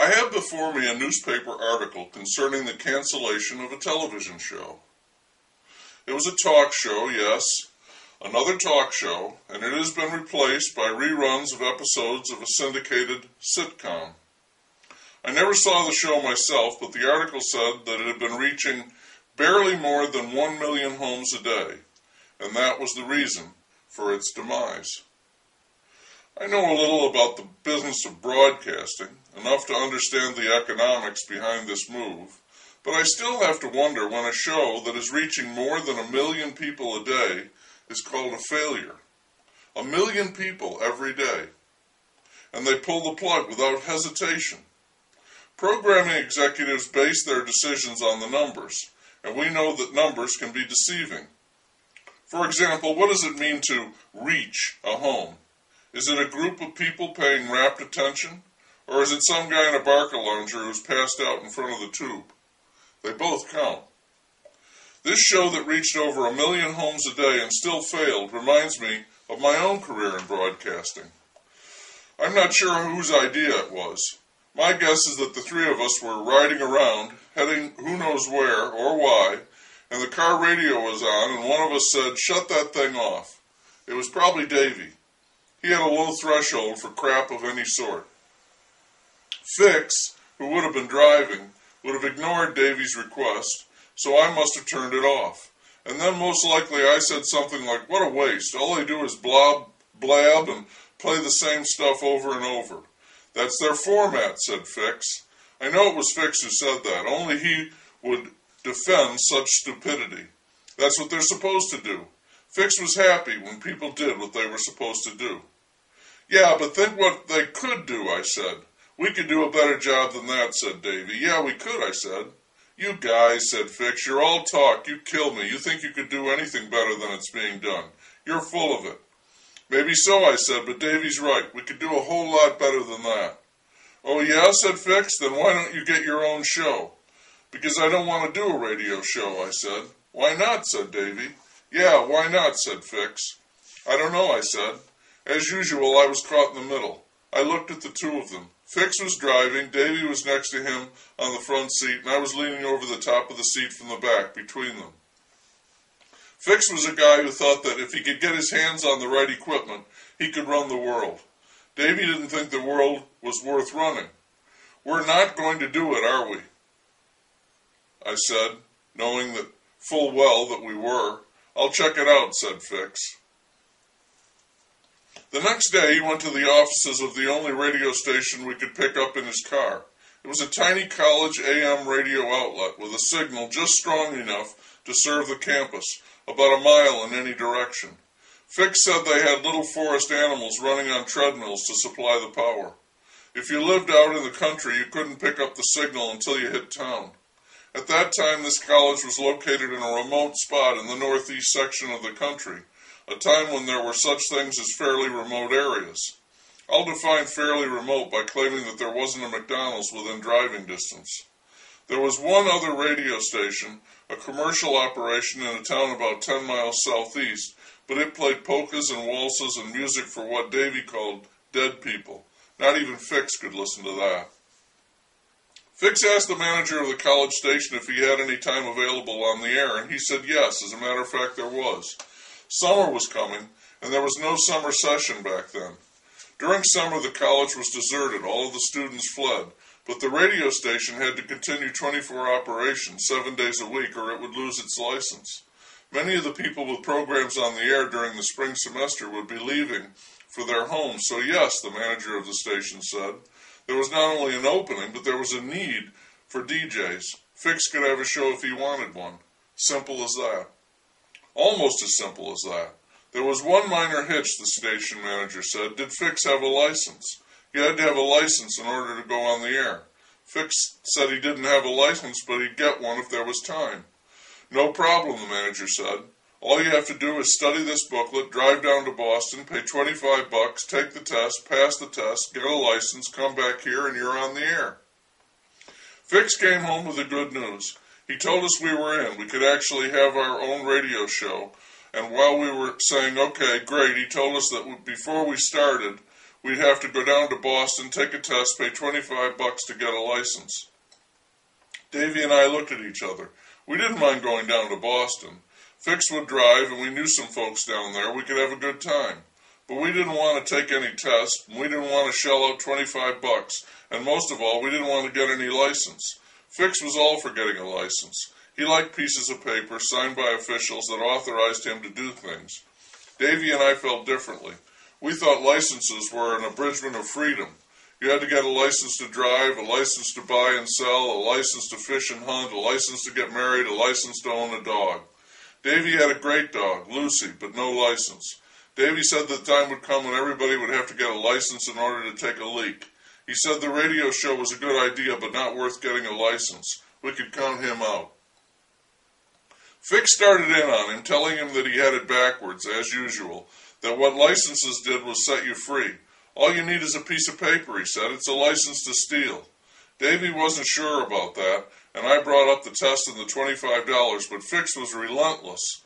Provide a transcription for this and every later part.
I have before me a newspaper article concerning the cancellation of a television show. It was a talk show, yes, another talk show, and it has been replaced by reruns of episodes of a syndicated sitcom. I never saw the show myself, but the article said that it had been reaching barely more than one million homes a day, and that was the reason for its demise. I know a little about the business of broadcasting, enough to understand the economics behind this move, but I still have to wonder when a show that is reaching more than a million people a day is called a failure. A million people every day. And they pull the plug without hesitation. Programming executives base their decisions on the numbers, and we know that numbers can be deceiving. For example, what does it mean to reach a home? Is it a group of people paying rapt attention? Or is it some guy in a Barcalounger who's passed out in front of the tube? They both count. This show that reached over a million homes a day and still failed reminds me of my own career in broadcasting. I'm not sure whose idea it was. My guess is that the three of us were riding around, heading who knows where or why, and the car radio was on, and one of us said, Shut that thing off. It was probably Davy. He had a low threshold for crap of any sort. Fix, who would have been driving, would have ignored Davy's request, so I must have turned it off. And then most likely I said something like, What a waste. All they do is blob, blab, and play the same stuff over and over. That's their format, said Fix. I know it was Fix who said that. Only he would defend such stupidity. That's what they're supposed to do. Fix was happy when people did what they were supposed to do. Yeah, but think what they could do, I said. We could do a better job than that, said Davy. Yeah, we could, I said. You guys, said Fix, you're all talk. You kill me. You think you could do anything better than it's being done. You're full of it. Maybe so, I said, but Davy's right. We could do a whole lot better than that. Oh, yeah, said Fix, then why don't you get your own show? Because I don't want to do a radio show, I said. Why not, said Davy. Yeah, why not, said Fix. I don't know, I said. As usual, I was caught in the middle. I looked at the two of them. Fix was driving, Davy was next to him on the front seat, and I was leaning over the top of the seat from the back between them. Fix was a guy who thought that if he could get his hands on the right equipment, he could run the world. Davy didn't think the world was worth running. We're not going to do it, are we? I said, knowing that full well that we were. I'll check it out, said Fix. The next day he went to the offices of the only radio station we could pick up in his car. It was a tiny college AM radio outlet with a signal just strong enough to serve the campus, about a mile in any direction. Fix said they had little forest animals running on treadmills to supply the power. If you lived out in the country, you couldn't pick up the signal until you hit town. At that time, this college was located in a remote spot in the northeast section of the country, a time when there were such things as fairly remote areas. I'll define fairly remote by claiming that there wasn't a McDonald's within driving distance. There was one other radio station, a commercial operation in a town about 10 miles southeast, but it played polkas and waltzes and music for what Davy called dead people. Not even Fix could listen to that. Fix asked the manager of the college station if he had any time available on the air, and he said yes. As a matter of fact, there was. Summer was coming, and there was no summer session back then. During summer, the college was deserted. All of the students fled. But the radio station had to continue 24 operations, seven days a week, or it would lose its license. Many of the people with programs on the air during the spring semester would be leaving for their homes. So, yes, the manager of the station said, there was not only an opening, but there was a need for DJs. Fix could have a show if he wanted one. Simple as that. Almost as simple as that. There was one minor hitch, the station manager said. Did Fix have a license? He had to have a license in order to go on the air. Fix said he didn't have a license, but he'd get one if there was time. No problem, the manager said. All you have to do is study this booklet, drive down to Boston, pay 25 bucks, take the test, pass the test, get a license, come back here, and you're on the air. Fix came home with the good news. He told us we were in. We could actually have our own radio show. And while we were saying, okay, great, he told us that before we started, we'd have to go down to Boston, take a test, pay 25 bucks to get a license. Davy and I looked at each other. We didn't mind going down to Boston. Fix would drive, and we knew some folks down there. We could have a good time. But we didn't want to take any tests, and we didn't want to shell out 25 bucks, and most of all, we didn't want to get any license. Fix was all for getting a license. He liked pieces of paper signed by officials that authorized him to do things. Davy and I felt differently. We thought licenses were an abridgment of freedom. You had to get a license to drive, a license to buy and sell, a license to fish and hunt, a license to get married, a license to own a dog. Davy had a great dog, Lucy, but no license. Davy said the time would come when everybody would have to get a license in order to take a leak. He said the radio show was a good idea, but not worth getting a license. We could count him out. Fix started in on him, telling him that he had it backwards, as usual, that what licenses did was set you free. All you need is a piece of paper, he said. It's a license to steal. Davy wasn't sure about that, and I brought up the test and the $25, but Fix was relentless.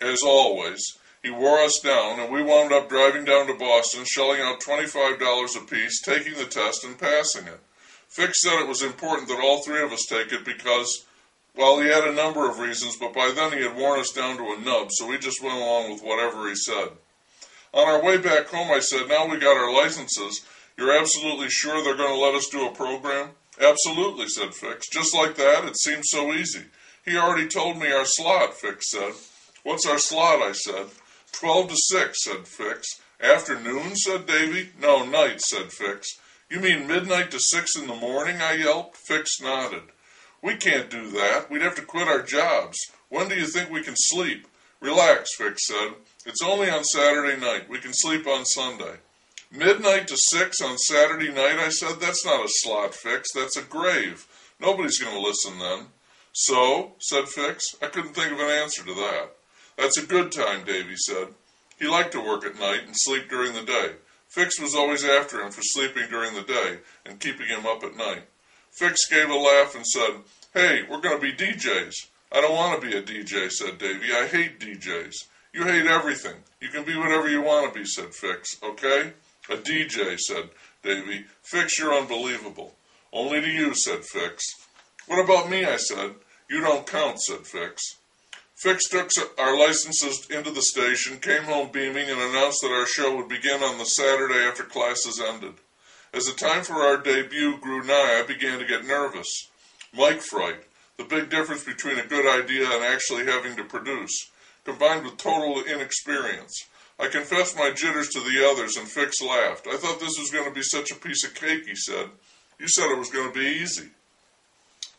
As always, he wore us down, and we wound up driving down to Boston, shelling out $25 apiece, taking the test, and passing it. Fix said it was important that all three of us take it because well, he had a number of reasons, but by then he had worn us down to a nub, so we just went along with whatever he said. On our way back home, I said, Now we got our licenses. You're absolutely sure they're going to let us do a program? Absolutely, said Fix. Just like that? It seems so easy. He already told me our slot, Fix said. What's our slot? I said. Twelve to six, said Fix. Afternoon, said Davy. No, night, said Fix. You mean midnight to six in the morning? I yelped. Fix nodded. We can't do that. We'd have to quit our jobs. When do you think we can sleep? Relax, Fix said. It's only on Saturday night. We can sleep on Sunday. Midnight to six on Saturday night, I said. That's not a slot, Fix. That's a grave. Nobody's going to listen then. So, said Fix, I couldn't think of an answer to that. That's a good time, Davy said. He liked to work at night and sleep during the day. Fix was always after him for sleeping during the day and keeping him up at night. Fix gave a laugh and said, Hey, we're going to be DJs. I don't want to be a DJ, said Davy. I hate DJs. You hate everything. You can be whatever you want to be, said Fix. Okay? A DJ, said Davy. Fix, you're unbelievable. Only to you, said Fix. What about me, I said. You don't count, said Fix. Fix took our licenses into the station, came home beaming, and announced that our show would begin on the Saturday after classes ended. As the time for our debut grew nigh, I began to get nervous. Mike fright, the big difference between a good idea and actually having to produce, combined with total inexperience. I confessed my jitters to the others, and Fix laughed. I thought this was going to be such a piece of cake, he said. You said it was going to be easy.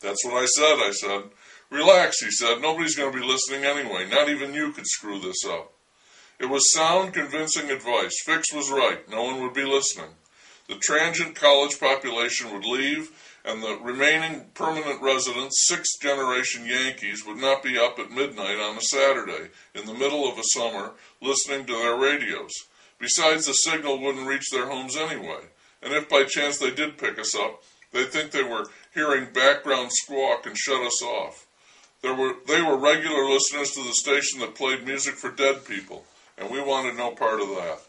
That's what I said, I said. Relax, he said. Nobody's going to be listening anyway. Not even you could screw this up. It was sound, convincing advice. Fix was right. No one would be listening. The transient college population would leave, and the remaining permanent residents, sixth generation Yankees, would not be up at midnight on a Saturday in the middle of a summer listening to their radios. Besides, the signal wouldn't reach their homes anyway, and if by chance they did pick us up, they'd think they were hearing background squawk and shut us off. There were, they were regular listeners to the station that played music for dead people, and we wanted no part of that.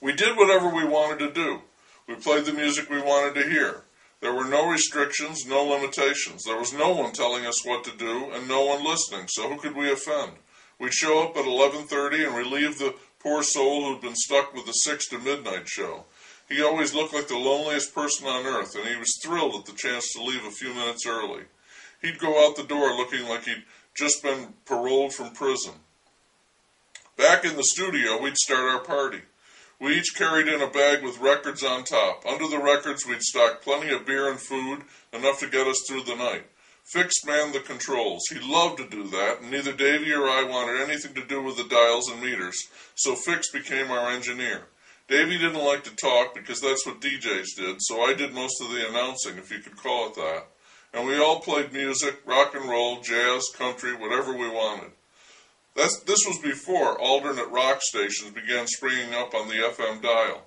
We did whatever we wanted to do. We played the music we wanted to hear. There were no restrictions, no limitations. There was no one telling us what to do and no one listening, so who could we offend? We'd show up at 11:30 and relieve the poor soul who'd been stuck with the 6 to midnight show. He always looked like the loneliest person on earth, and he was thrilled at the chance to leave a few minutes early. He'd go out the door looking like he'd just been paroled from prison. Back in the studio, we'd start our party. We each carried in a bag with records on top. Under the records, we'd stock plenty of beer and food, enough to get us through the night. Fix manned the controls. He loved to do that, and neither Davy or I wanted anything to do with the dials and meters, so Fix became our engineer. Davy didn't like to talk because that's what DJs did, so I did most of the announcing, if you could call it that. And we all played music, rock and roll, jazz, country, whatever we wanted. That's, this was before alternate rock stations began springing up on the FM dial.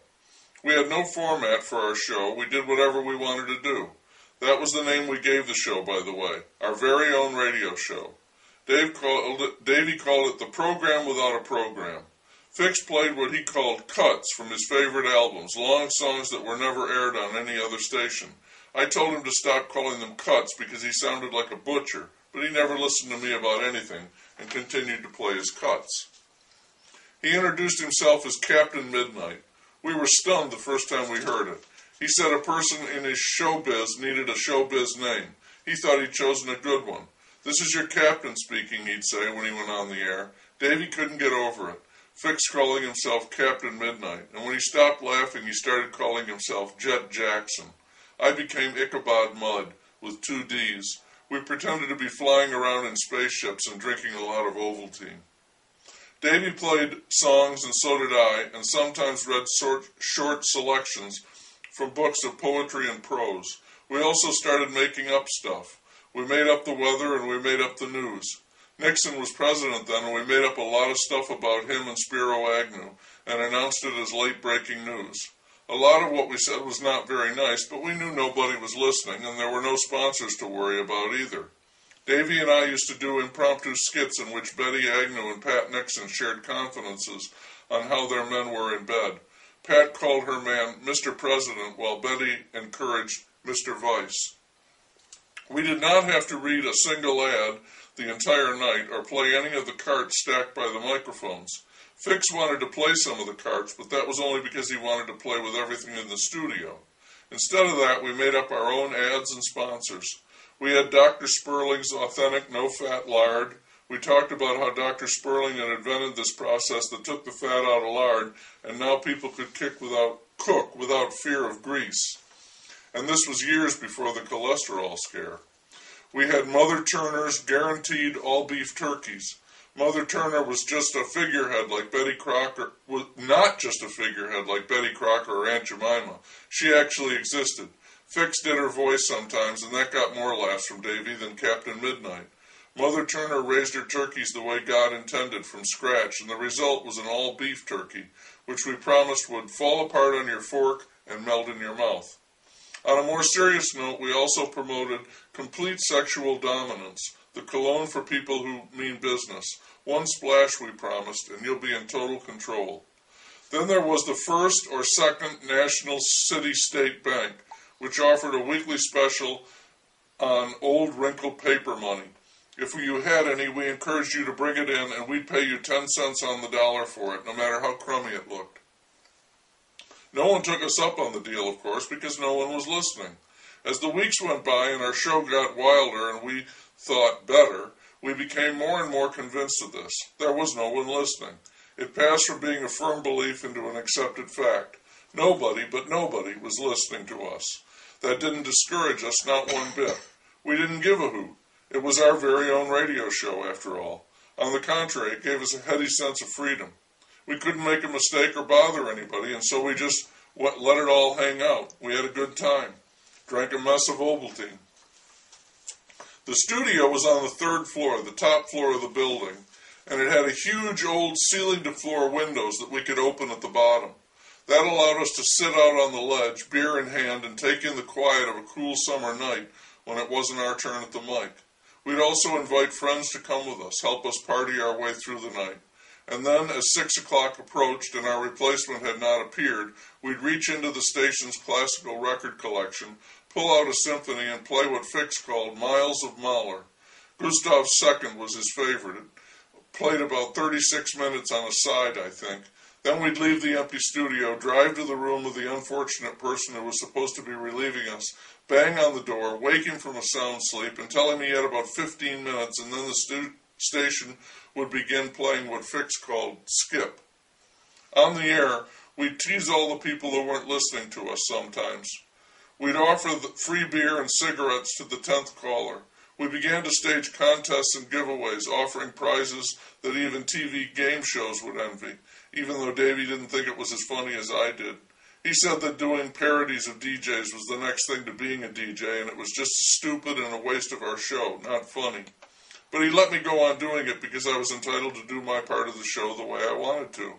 We had no format for our show. We did whatever we wanted to do. That was the name we gave the show, by the way, our very own radio show. Dave called it, Davey called it the program without a program. Fix played what he called cuts from his favorite albums, long songs that were never aired on any other station. I told him to stop calling them cuts because he sounded like a butcher, but he never listened to me about anything and continued to play his cuts. He introduced himself as Captain Midnight. We were stunned the first time we heard it. He said a person in his showbiz needed a showbiz name. He thought he'd chosen a good one. This is your captain speaking, he'd say when he went on the air. Davy couldn't get over it. Fix calling himself Captain Midnight, and when he stopped laughing, he started calling himself Jet Jackson. I became Ichabod Mudd, with two D's. We pretended to be flying around in spaceships and drinking a lot of Ovaltine. Davy played songs, and so did I, and sometimes read short, short selections from books of poetry and prose. We also started making up stuff. We made up the weather and we made up the news. Nixon was president then, and we made up a lot of stuff about him and Spiro Agnew and announced it as late breaking news. A lot of what we said was not very nice, but we knew nobody was listening, and there were no sponsors to worry about either. Davy and I used to do impromptu skits in which Betty Agnew and Pat Nixon shared confidences on how their men were in bed. Pat called her man Mr. President, while Betty encouraged Mr. Vice. We did not have to read a single ad the entire night or play any of the carts stacked by the microphones. Fix wanted to play some of the carts, but that was only because he wanted to play with everything in the studio. Instead of that, we made up our own ads and sponsors. We had Dr. Sperling's authentic no fat lard. We talked about how Dr. Sperling had invented this process that took the fat out of lard, and now people could kick without, cook without fear of grease. And this was years before the cholesterol scare. We had Mother Turner's guaranteed all beef turkeys. Mother Turner was just a figurehead like Betty Crocker, was not just a figurehead like Betty Crocker or Aunt Jemima. She actually existed. Fix did her voice sometimes, and that got more laughs from Davy than Captain Midnight. Mother Turner raised her turkeys the way God intended from scratch, and the result was an all beef turkey, which we promised would fall apart on your fork and melt in your mouth. On a more serious note, we also promoted complete sexual dominance, the cologne for people who mean business. One splash, we promised, and you'll be in total control. Then there was the first or second National City State Bank, which offered a weekly special on old wrinkled paper money. If you had any, we encouraged you to bring it in, and we'd pay you 10 cents on the dollar for it, no matter how crummy it looked. No one took us up on the deal, of course, because no one was listening. As the weeks went by and our show got wilder and we thought better, we became more and more convinced of this. There was no one listening. It passed from being a firm belief into an accepted fact. Nobody, but nobody, was listening to us. That didn't discourage us, not one bit. We didn't give a hoot. It was our very own radio show, after all. On the contrary, it gave us a heady sense of freedom. We couldn't make a mistake or bother anybody, and so we just let it all hang out. We had a good time. Drank a mess of Ovaltine. The studio was on the third floor, the top floor of the building, and it had a huge old ceiling to floor windows that we could open at the bottom. That allowed us to sit out on the ledge, beer in hand, and take in the quiet of a cool summer night when it wasn't our turn at the mic. We'd also invite friends to come with us, help us party our way through the night. And then, as six o'clock approached and our replacement had not appeared, we'd reach into the station's classical record collection, pull out a symphony, and play what Fix called Miles of Mahler. Gustav's second was his favorite. It played about 36 minutes on a side, I think. Then we'd leave the empty studio, drive to the room of the unfortunate person who was supposed to be relieving us, bang on the door, wake him from a sound sleep, and tell him he had about 15 minutes, and then the stu- station would begin playing what Fix called skip. On the air, we'd tease all the people who weren't listening to us sometimes. We'd offer free beer and cigarettes to the tenth caller. We began to stage contests and giveaways, offering prizes that even TV game shows would envy, even though Davy didn't think it was as funny as I did. He said that doing parodies of DJs was the next thing to being a DJ, and it was just stupid and a waste of our show, not funny. But he let me go on doing it because I was entitled to do my part of the show the way I wanted to.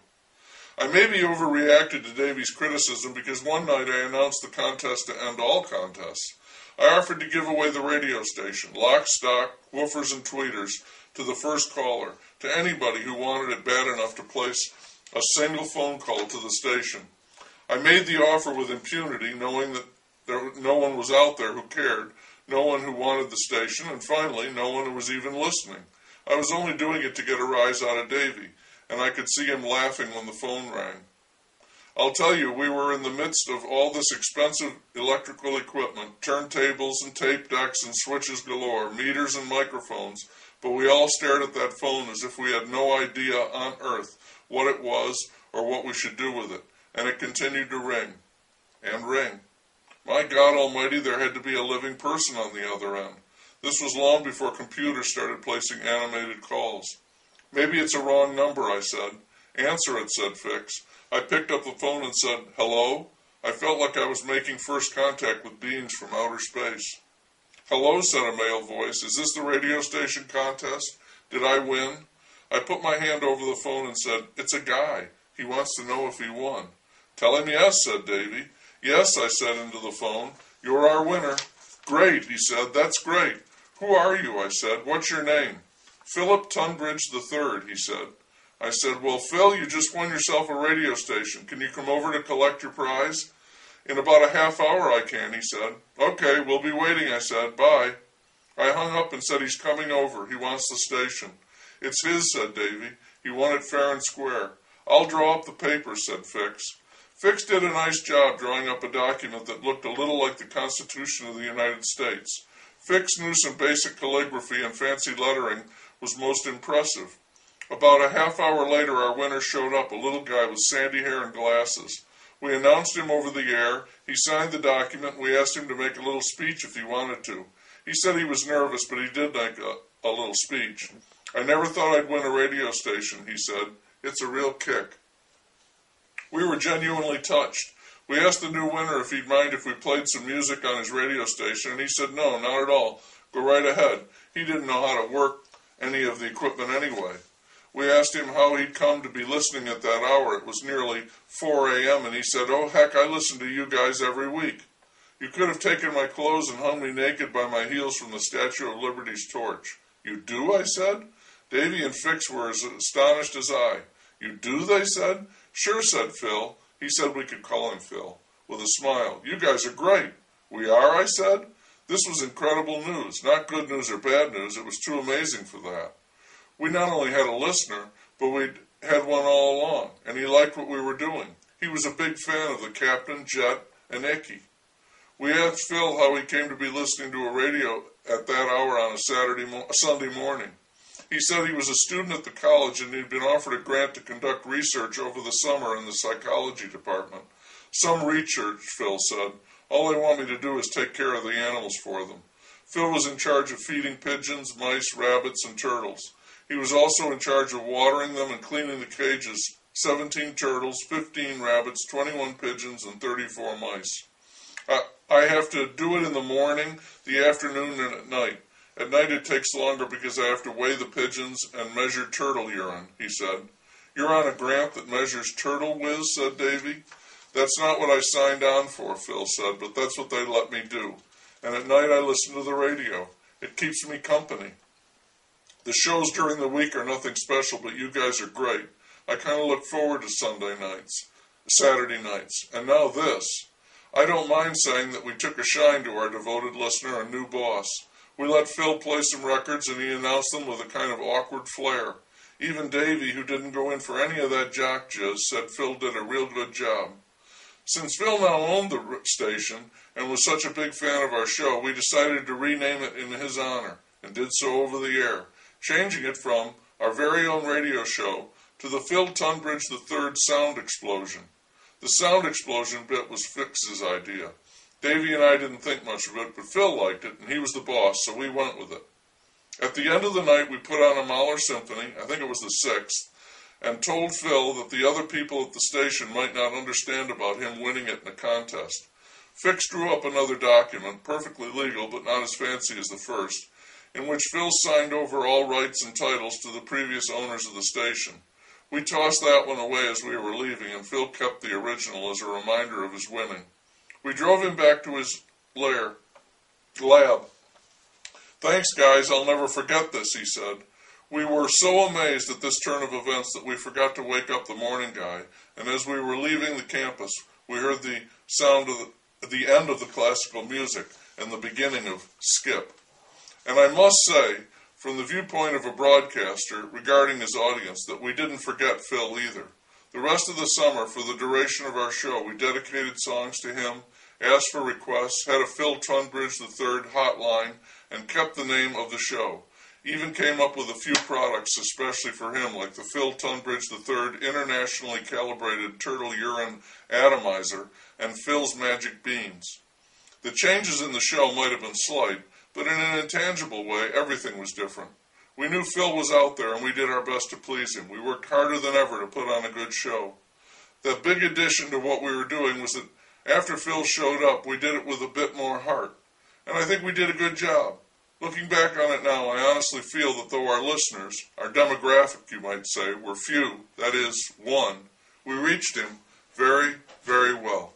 I maybe overreacted to Davy's criticism because one night I announced the contest to end all contests. I offered to give away the radio station, lock, stock, woofers, and tweeters to the first caller, to anybody who wanted it bad enough to place a single phone call to the station. I made the offer with impunity, knowing that there, no one was out there who cared, no one who wanted the station, and finally, no one who was even listening. I was only doing it to get a rise out of Davy, and I could see him laughing when the phone rang. I'll tell you, we were in the midst of all this expensive electrical equipment, turntables and tape decks and switches galore, meters and microphones, but we all stared at that phone as if we had no idea on earth what it was or what we should do with it, and it continued to ring and ring. My God Almighty, there had to be a living person on the other end. This was long before computers started placing animated calls. Maybe it's a wrong number, I said. Answer it, said Fix. I picked up the phone and said, Hello? I felt like I was making first contact with beings from outer space. Hello, said a male voice. Is this the radio station contest? Did I win? I put my hand over the phone and said, It's a guy. He wants to know if he won. Tell him yes, said Davy. Yes, I said into the phone. You're our winner. Great, he said. That's great. Who are you? I said. What's your name? Philip Tunbridge III, he said. I said, Well, Phil, you just won yourself a radio station. Can you come over to collect your prize? In about a half hour I can, he said. Okay, we'll be waiting, I said. Bye. I hung up and said he's coming over. He wants the station. It's his, said Davy. He won it fair and square. I'll draw up the papers, said Fix. Fix did a nice job drawing up a document that looked a little like the Constitution of the United States. Fix knew some basic calligraphy and fancy lettering was most impressive. About a half hour later, our winner showed up, a little guy with sandy hair and glasses. We announced him over the air. He signed the document. We asked him to make a little speech if he wanted to. He said he was nervous, but he did make a, a little speech. I never thought I'd win a radio station, he said. It's a real kick. We were genuinely touched. We asked the new winner if he'd mind if we played some music on his radio station, and he said no, not at all. Go right ahead. He didn't know how to work any of the equipment anyway. We asked him how he'd come to be listening at that hour. It was nearly 4 a.m., and he said, Oh, heck, I listen to you guys every week. You could have taken my clothes and hung me naked by my heels from the Statue of Liberty's torch. You do? I said. Davy and Fix were as astonished as I. You do? They said. Sure, said Phil. He said we could call him Phil. With a smile. You guys are great. We are, I said. This was incredible news. Not good news or bad news. It was too amazing for that we not only had a listener, but we had one all along, and he liked what we were doing. He was a big fan of the captain, Jet, and Icky. We asked Phil how he came to be listening to a radio at that hour on a Saturday, mo- Sunday morning. He said he was a student at the college and he'd been offered a grant to conduct research over the summer in the psychology department. Some research, Phil said. All they want me to do is take care of the animals for them. Phil was in charge of feeding pigeons, mice, rabbits, and turtles. He was also in charge of watering them and cleaning the cages 17 turtles, 15 rabbits, 21 pigeons, and 34 mice. I, I have to do it in the morning, the afternoon, and at night. At night it takes longer because I have to weigh the pigeons and measure turtle urine, he said. You're on a grant that measures turtle whiz, said Davy. That's not what I signed on for, Phil said, but that's what they let me do. And at night I listen to the radio. It keeps me company. The shows during the week are nothing special, but you guys are great. I kind of look forward to Sunday nights, Saturday nights. And now this. I don't mind saying that we took a shine to our devoted listener and new boss. We let Phil play some records and he announced them with a kind of awkward flair. Even Davy, who didn't go in for any of that jock jizz, said Phil did a real good job. Since Phil now owned the station and was such a big fan of our show, we decided to rename it in his honor and did so over the air changing it from our very own radio show to the Phil Tunbridge III sound explosion. The sound explosion bit was Fix's idea. Davy and I didn't think much of it, but Phil liked it, and he was the boss, so we went with it. At the end of the night, we put on a Mahler symphony, I think it was the sixth, and told Phil that the other people at the station might not understand about him winning it in a contest. Fix drew up another document, perfectly legal but not as fancy as the first, in which Phil signed over all rights and titles to the previous owners of the station. We tossed that one away as we were leaving, and Phil kept the original as a reminder of his winning. We drove him back to his lair, lab. Thanks, guys, I'll never forget this, he said. We were so amazed at this turn of events that we forgot to wake up the morning guy, and as we were leaving the campus, we heard the sound of the, the end of the classical music and the beginning of Skip. And I must say, from the viewpoint of a broadcaster regarding his audience, that we didn't forget Phil either. The rest of the summer, for the duration of our show, we dedicated songs to him, asked for requests, had a Phil Tunbridge III hotline, and kept the name of the show. Even came up with a few products especially for him, like the Phil Tunbridge III internationally calibrated turtle urine atomizer and Phil's Magic Beans. The changes in the show might have been slight, but in an intangible way, everything was different. We knew Phil was out there and we did our best to please him. We worked harder than ever to put on a good show. The big addition to what we were doing was that after Phil showed up, we did it with a bit more heart. And I think we did a good job. Looking back on it now, I honestly feel that though our listeners, our demographic, you might say, were few, that is, one, we reached him very, very well.